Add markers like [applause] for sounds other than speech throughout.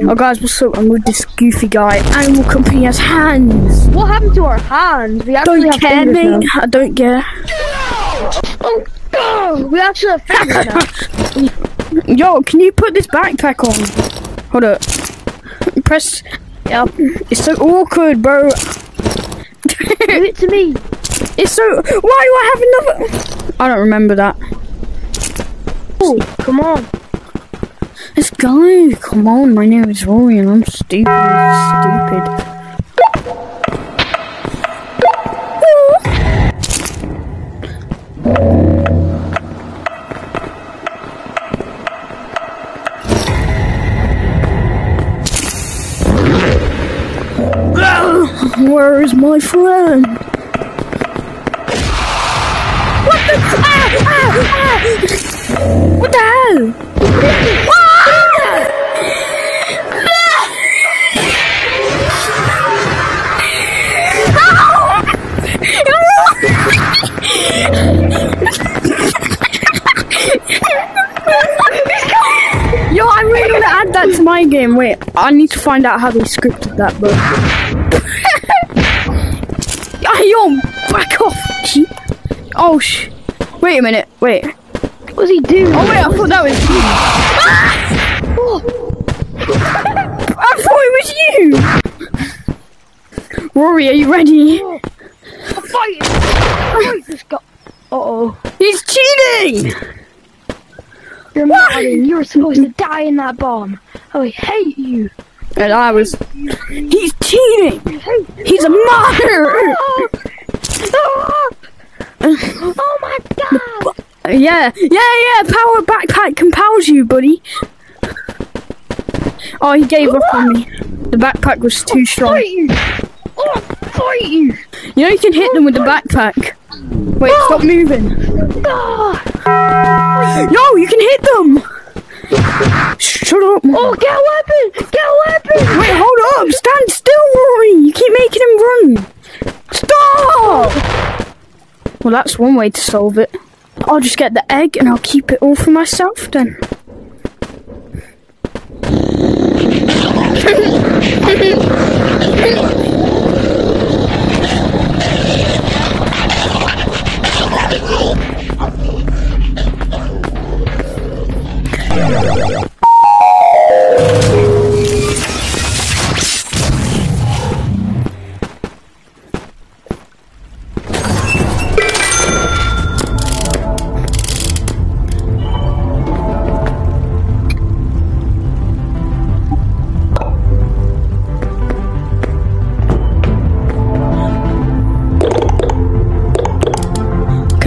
Oh guys, what's up? I'm with this goofy guy. Animal Company has hands. What happened to our hands? We actually Don't have care, mate. now. I don't care. Oh, oh, we actually have fingers now. [laughs] Yo, can you put this backpack on? Hold up. Press. Yep. It's so awkward, bro. Give it to me. [laughs] It's so. Why do I have another? I don't remember that. Oh, come on. Let's go. Come on, my name is Rory and I'm stupid. Stupid. Where is my friend? My game. Wait, I need to find out how they scripted that, bro. [laughs] Ah, Yo, back off. Oh, sh. Wait a minute. Wait. What's he doing? Oh, wait, I thought that was you. [laughs] I thought it was you. Rory, are you ready? Fight! Fight this guy. Uh oh. He's cheating. You're Martin. You were supposed to die in that bomb. Oh, I hate you. And I was. He's cheating. He's a murderer. Ah! Oh my god! Yeah, yeah, yeah. Power backpack compels you, buddy. Oh, he gave up on me. The backpack was too strong. Fight you! Oh, fight you! You know you can hit them with the backpack. Wait, stop moving. No, you can hit them. Shut up. Oh, get a weapon! Get a weapon! Wait, hold up. Stand still, Rory. You keep making him run. Stop. Well, that's one way to solve it. I'll just get the egg and I'll keep it all for myself then. [laughs]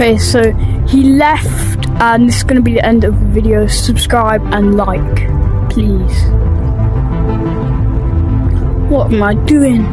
Okay, so he left, and this is going to be the end of the video. Subscribe and like, please. What am I doing?